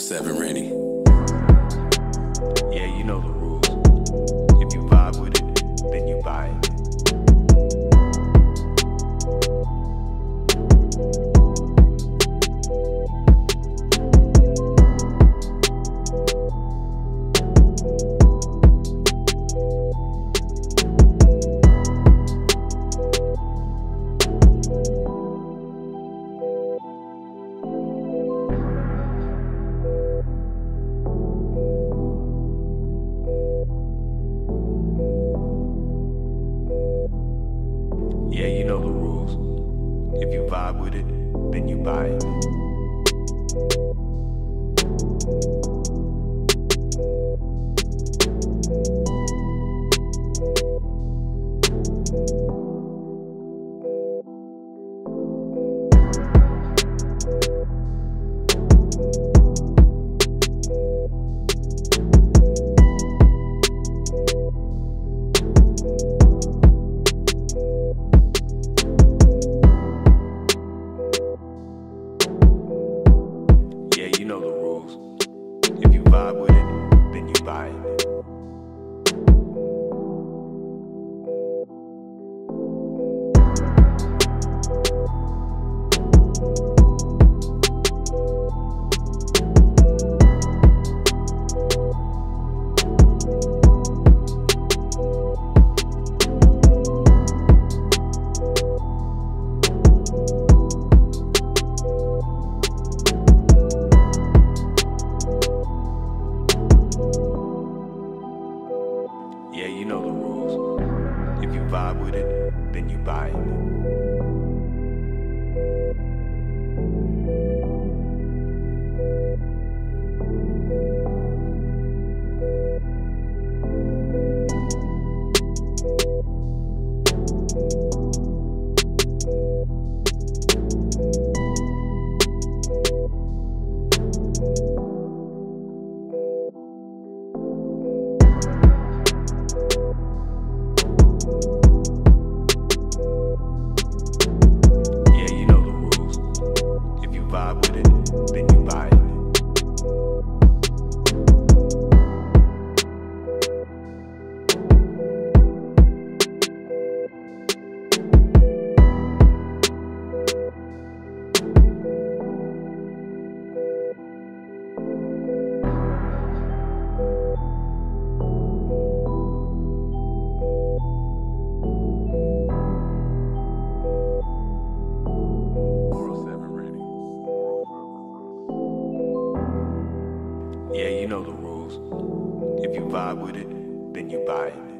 407 Renny. Yeah, you know the rules. If you vibe with it, then you buy it. If you vibe with it, then you buy it. Yeah, you know the rules. If you vibe with it, then you buy it.